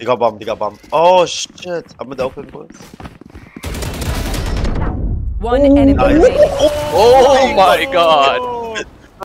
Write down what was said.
They got bomb, they got bomb. Oh shit. I'm in the open boys. One enemy Nice. Oh, Oh my god.